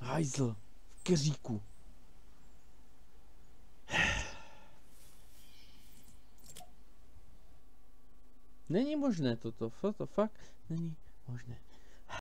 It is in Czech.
Hajzl. V keříku. Není možné toto, to fakt není možné.